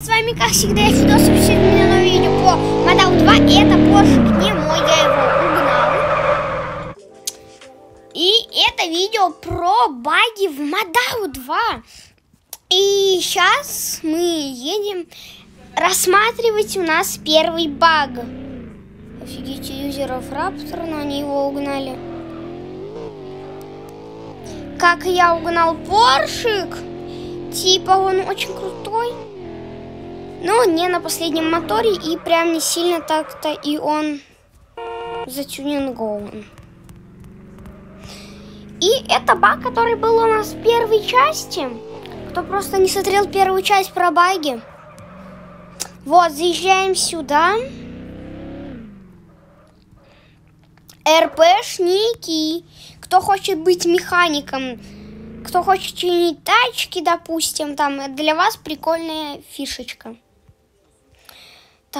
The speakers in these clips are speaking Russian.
С вами, как всегда, я Фидос, и сегодня новое видео по Мадау 2, и это Porsche не мой, я его угнал. И это видео про баги в Мадау 2. И сейчас мы едем рассматривать у нас первый баг. Офигеть, юзеров Раптор, но они его угнали. Как я угнал Поршик, типа он очень крутой. Но не на последнем моторе и прям не сильно так-то и он затюнингован. И это баг, который был у нас в первой части. Кто просто не смотрел первую часть про баги. Вот, заезжаем сюда. РПшники. Кто хочет быть механиком, кто хочет чинить тачки, допустим, там для вас прикольная фишечка.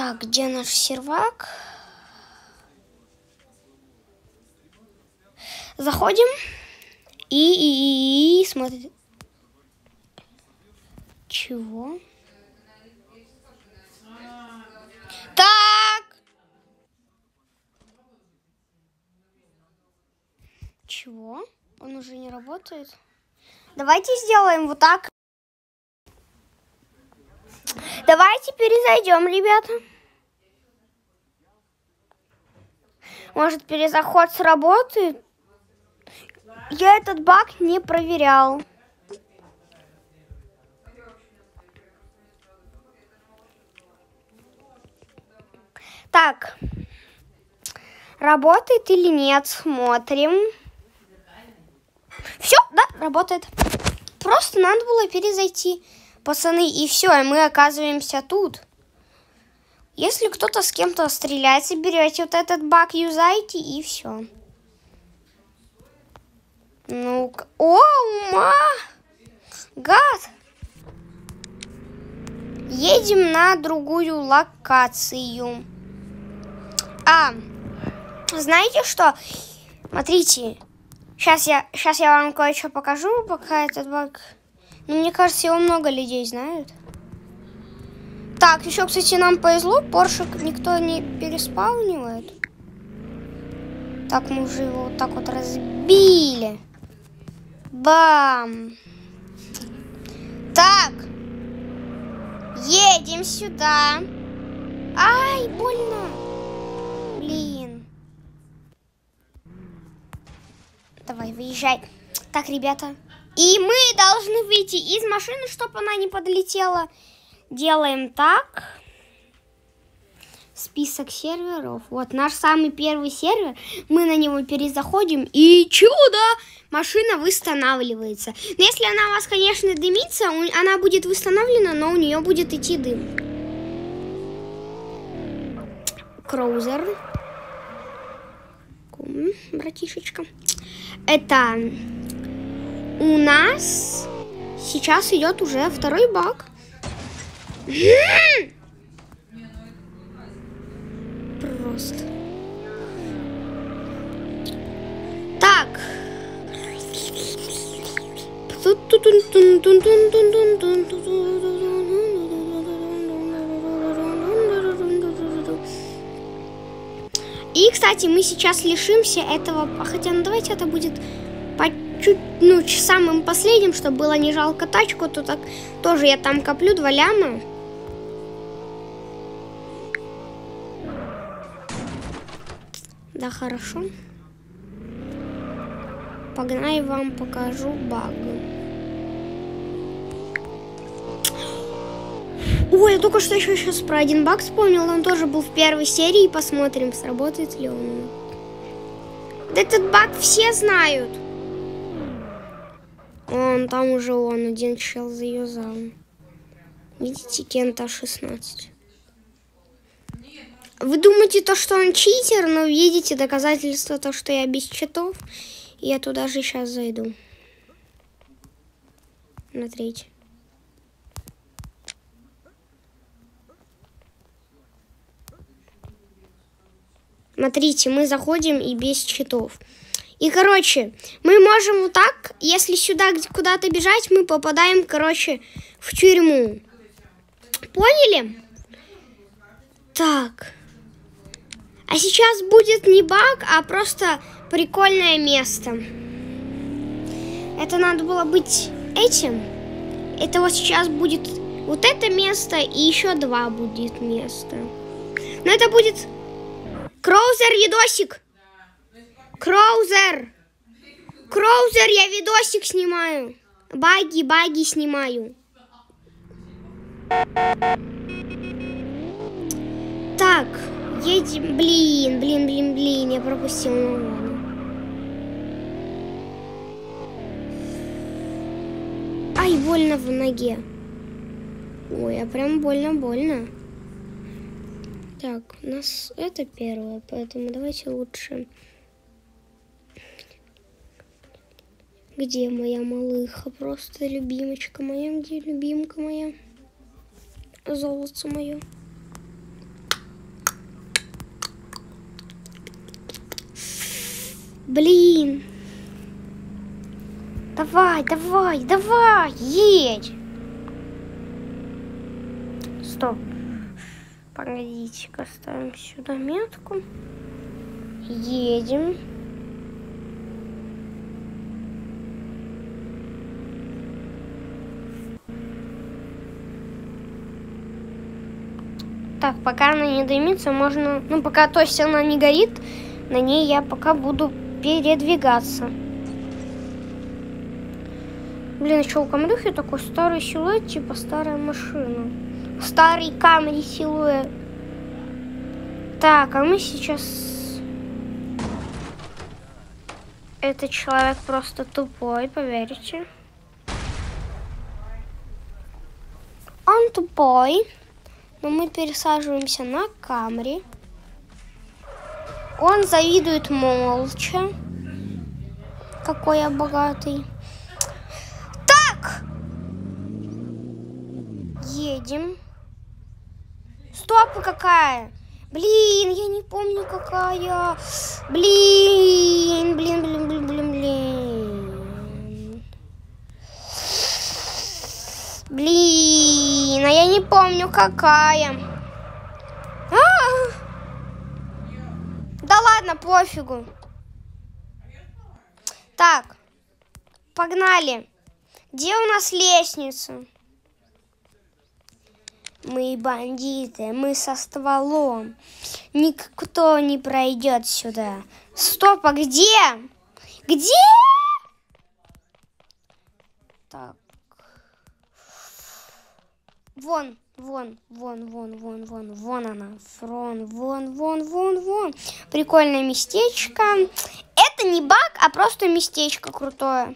Так, где наш сервак? Заходим и, и, и, и смотрим. Чего? Так. Чего? Он уже не работает? Давайте сделаем вот так. Давайте перезайдем, ребята. Может, перезаход сработает? Я этот баг не проверял. Так, работает или нет, смотрим. Все, да, работает. Просто надо было перезайти пацаны, и все, и мы оказываемся тут. Если кто-то с кем-то стреляется, берете вот этот баг, юзайте, и все. ну о, ма, гад. Едем на другую локацию. А, знаете что? Смотрите, сейчас я, сейчас я вам кое-что покажу, пока этот баг... Ну, мне кажется, его много людей знают. Так, еще, кстати, нам повезло. Поршик никто не переспаунивает. Так, мы уже его вот так вот разбили. Бам! Так. Едем сюда. Ай, больно. Блин. Давай, выезжай. Так, ребята, и мы должны выйти из машины, чтобы она не подлетела. Делаем так. Список серверов. Вот наш самый первый сервер. Мы на него перезаходим. И чудо! Машина восстанавливается. Но если она у вас, конечно, дымится, она будет восстановлена, но у нее будет идти дым. Кроузер. Братишечка. Это у нас сейчас идет уже второй баг. Просто. Так. И, кстати, мы сейчас лишимся этого, хотя, ну давайте это будет чуть, ну, самым последним, чтобы было не жалко тачку, то так тоже я там коплю два ляма. Да, хорошо. Погнали, вам покажу баг. Ой, я только что еще сейчас про один баг вспомнил. Он тоже был в первой серии. Посмотрим, сработает ли он. Этот баг все знают. Он там уже он, один чел заюзал. Видите, Кента 16. Вы думаете, то, что он читер, но видите доказательства, то, что я без читов. Я туда же сейчас зайду. Смотрите. Смотрите, мы заходим и без читов. И, короче, мы можем вот так, если сюда куда-то бежать, мы попадаем, короче, в тюрьму. Поняли? Так. А сейчас будет не баг, а просто прикольное место. Это надо было быть этим. Это вот сейчас будет вот это место и еще два будет места. Но это будет Кроузер видосик. Кроузер. Кроузер, я видосик снимаю. Баги, баги снимаю. Так, едем. Блин, блин, блин, блин, я пропустил. Ну. Ай, больно в ноге. Ой, а прям больно-больно. Так, у нас это первое, поэтому давайте лучше... Где моя малыха? Просто любимочка моя. Где любимка моя? Золото мое. Блин. Давай, давай, давай, едь. Стоп. Погодите-ка, ставим сюда метку. Едем. Так, пока она не дымится, можно... Ну, пока то есть она не горит, на ней я пока буду передвигаться. Блин, еще у Камрюхи такой старый силуэт, типа старая машина. Старый Камри силуэт. Так, а мы сейчас... Этот человек просто тупой, поверите. Он тупой. Но мы пересаживаемся на Камри. Он завидует молча. Какой я богатый. Так! Едем. Стоп, какая? Блин, я не помню, какая. Блин, блин, блин, блин. Блин, а я не помню, какая. А -а -а. Да ладно, пофигу. Так, погнали. Где у нас лестница? Мы бандиты, мы со стволом. Никто не пройдет сюда. Стоп, а где? Где? Так. Вон, вон, вон, вон, вон, вон, вон она. Фрон, вон, вон, вон, вон. Прикольное местечко. Это не баг, а просто местечко крутое.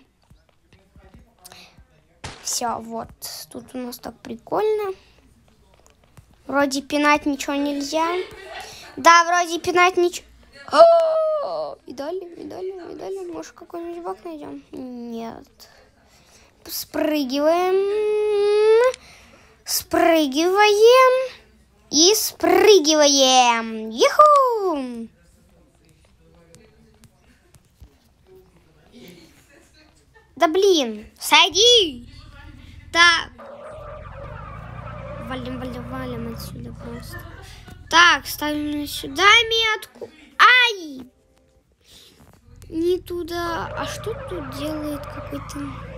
Все, вот. Тут у нас так прикольно. Вроде пинать ничего нельзя. Да, вроде пинать ничего... Медали, медали, медали. Может, какой-нибудь баг найдем? Нет. Спрыгиваем. Спрыгиваем. И спрыгиваем. Юху! Да блин, сойди! Так. Валим, валим, валим отсюда просто. Так, ставим сюда метку. Ай! Не туда. А что тут делает какой-то...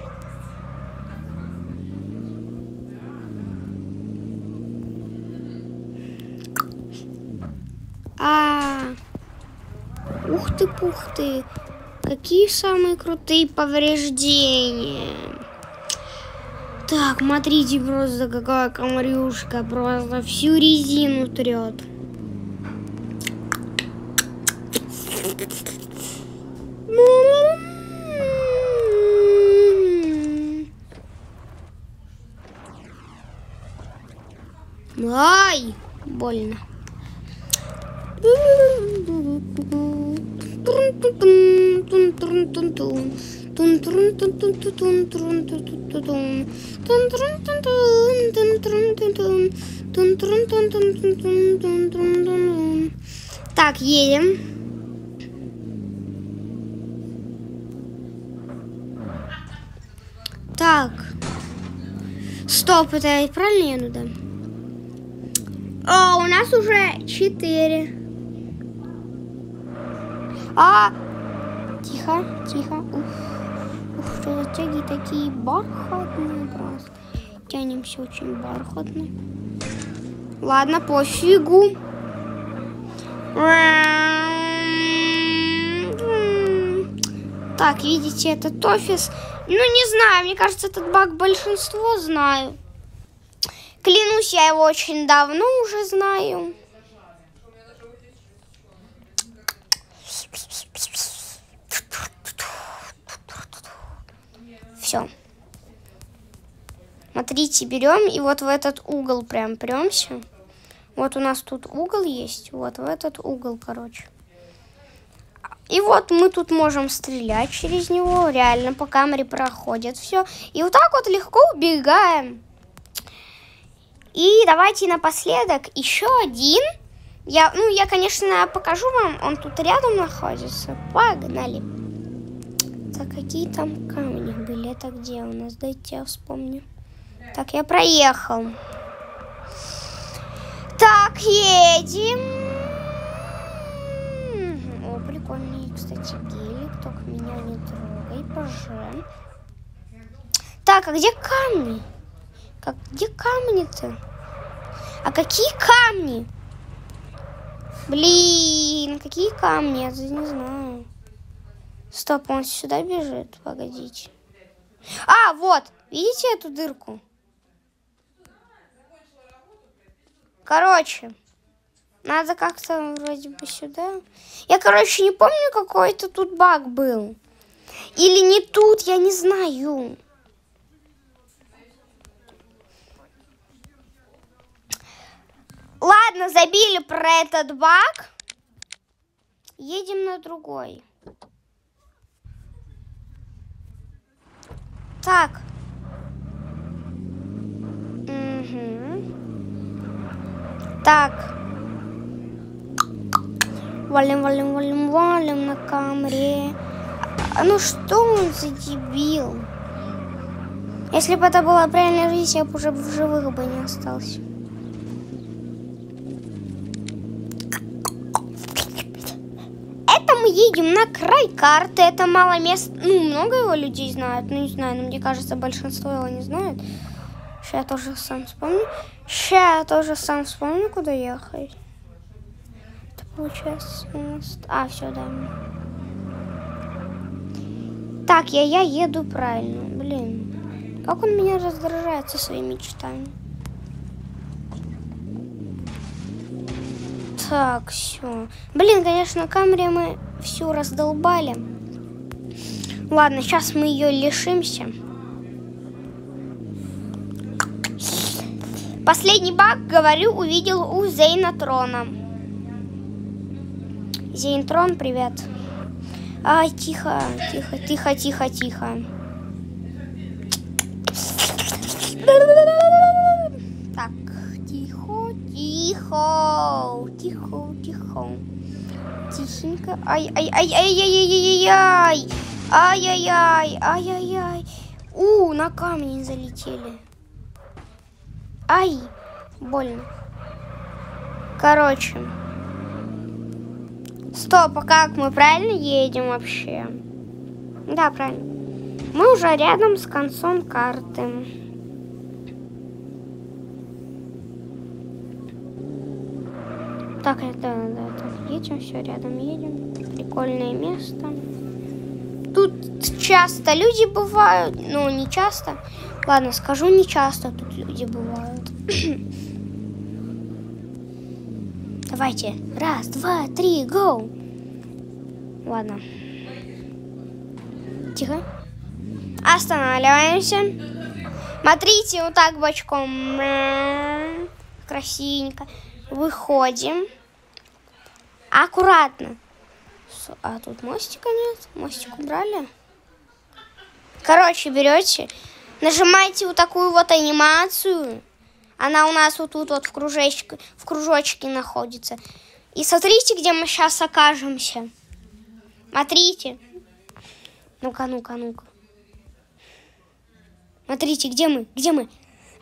А, ух ты, пух ты. Какие самые крутые повреждения. Так, смотрите просто, какая комарюшка. Просто всю резину трет. Ай, больно. Так, едем. Так. Стоп, это правильно еду, да? О, у нас уже четыре. А, тихо, тихо. Ух, ух что за тяги такие бархатные просто. Тянемся очень бархатно. Ладно, пофигу. Так, видите, этот офис. Ну, не знаю, мне кажется, этот баг большинство знаю. Клянусь, я его очень давно уже знаю. Смотрите, берем и вот в этот угол прям премся. Вот у нас тут угол есть, вот в этот угол, короче. И вот мы тут можем стрелять через него, реально по камере проходит все. И вот так вот легко убегаем. И давайте напоследок еще один. Я, ну, я, конечно, покажу вам, он тут рядом находится. Погнали. Так, какие там камни были? Это где у нас? Дайте я вспомню. Так, я проехал. Так, едем. О, прикольный, кстати, гелик. Только меня не трогай, пожалуйста. Так, а где камни? Как, где камни-то? А какие камни? Блин, какие камни? Я не знаю. Стоп, он сюда бежит. Погодите. А, вот. Видите эту дырку? Короче, надо как-то вроде бы сюда. Я, короче, не помню, какой-то тут баг был. Или не тут, я не знаю. Ладно, забили про этот баг. Едем на другой. Так. Так. Валим, валим, валим, валим на камере. А ну что он за дебил? Если бы это была правильная жизнь, я бы уже в живых бы не остался. Это мы едем на край карты. Это мало мест. Ну, много его людей знают. Ну, не знаю, но мне кажется, большинство его не знает. Сейчас я тоже сам вспомню. Сейчас я тоже сам вспомню, куда ехать. Это получается у нас... А, все, да. Так, я, я еду правильно. Блин. Как он меня раздражает со своими мечтами. Так, все. Блин, конечно, камере мы всю раздолбали. Ладно, сейчас мы ее лишимся. Последний баг, говорю, увидел у Зейнатрона. Зейнтрон, привет. Ай, тихо, тихо, тихо, тихо, тихо. Так, тихо, тихо, тихо, тихо. Тихенько. Ай, ай, ай, ай, ай, ай, ай, ай, ай, ай, ай, ай, ай, ай. У, на камень залетели. Ай, больно. Короче. Стоп, а как мы правильно едем вообще? Да, правильно. Мы уже рядом с концом карты. Так, это, да, так, едем, все, рядом едем. Прикольное место. Тут часто люди бывают, ну, не часто. Ладно, скажу не часто тут люди бывают. Давайте. Раз, два, три, гоу. Ладно. Тихо. Останавливаемся. Смотрите, вот так бочком. Красивенько. Выходим. Аккуратно. А тут мостика нет? Мостик убрали? Короче, берете Нажимаете вот такую вот анимацию. Она у нас вот тут вот в кружочке, в кружочке находится. И смотрите, где мы сейчас окажемся. Смотрите. Ну-ка, ну-ка, ну-ка. Смотрите, где мы? Где мы?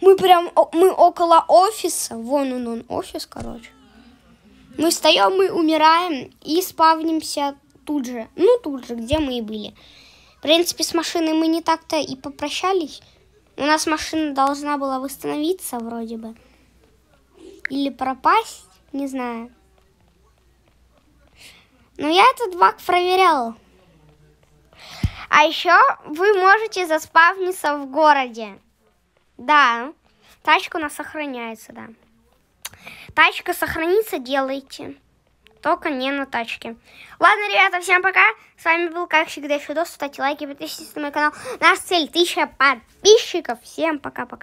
Мы прям, мы около офиса. Вон он, он офис, короче. Мы встаем, мы умираем и спавнимся тут же. Ну, тут же, где мы и были. Принципе, с машиной мы не так-то и попрощались. У нас машина должна была восстановиться вроде бы. Или пропасть, не знаю. Но я этот баг проверял. А еще вы можете заспавниться в городе. Да, тачка у нас сохраняется, да. Тачка сохранится, делайте. Только не на тачке. Ладно, ребята, всем пока. С вами был, как всегда, Фидос. Ставьте лайки, подписывайтесь на мой канал. Наша цель 1000 подписчиков. Всем пока-пока.